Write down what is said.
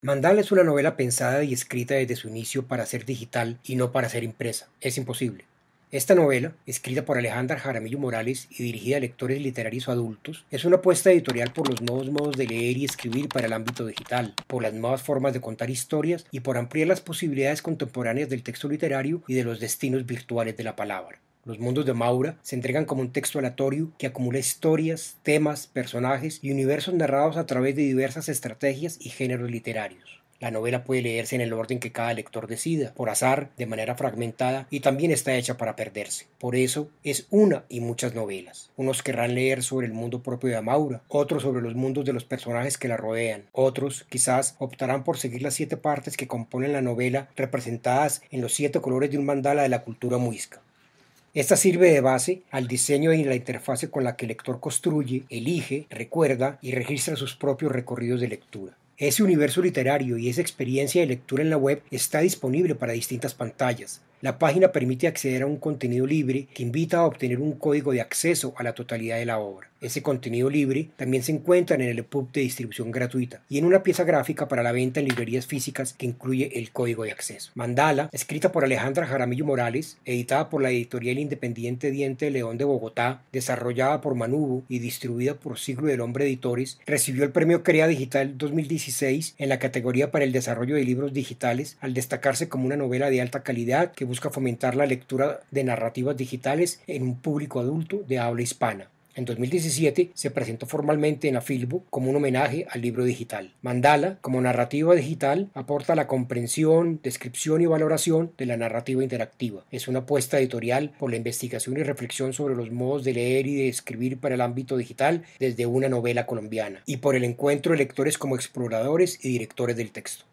Mandala es una novela pensada y escrita desde su inicio para ser digital y no para ser impresa. Es imposible. Esta novela, escrita por Alejandra Jaramillo Morales y dirigida a lectores literarios adultos, es una apuesta editorial por los nuevos modos de leer y escribir para el ámbito digital, por las nuevas formas de contar historias y por ampliar las posibilidades contemporáneas del texto literario y de los destinos virtuales de la palabra. Los mundos de Maura se entregan como un texto aleatorio que acumula historias, temas, personajes y universos narrados a través de diversas estrategias y géneros literarios. La novela puede leerse en el orden que cada lector decida, por azar, de manera fragmentada, y también está hecha para perderse. Por eso es una y muchas novelas. Unos querrán leer sobre el mundo propio de Amaura, otros sobre los mundos de los personajes que la rodean, otros quizás optarán por seguir las siete partes que componen la novela representadas en los siete colores de un mandala de la cultura muisca. Esta sirve de base al diseño y la interfase con la que el lector construye, elige, recuerda y registra sus propios recorridos de lectura. Ese universo literario y esa experiencia de lectura en la web está disponible para distintas pantallas, la página permite acceder a un contenido libre que invita a obtener un código de acceso a la totalidad de la obra. Ese contenido libre también se encuentra en el EPUB de distribución gratuita y en una pieza gráfica para la venta en librerías físicas que incluye el código de acceso. Mandala, escrita por Alejandra Jaramillo Morales, editada por la editorial independiente Diente de León de Bogotá, desarrollada por Manubo y distribuida por Siglo del Hombre Editores, recibió el premio CREA Digital 2016 en la categoría para el desarrollo de libros digitales al destacarse como una novela de alta calidad que busca fomentar la lectura de narrativas digitales en un público adulto de habla hispana. En 2017 se presentó formalmente en la Filbook como un homenaje al libro digital. Mandala, como narrativa digital, aporta la comprensión, descripción y valoración de la narrativa interactiva. Es una apuesta editorial por la investigación y reflexión sobre los modos de leer y de escribir para el ámbito digital desde una novela colombiana y por el encuentro de lectores como exploradores y directores del texto.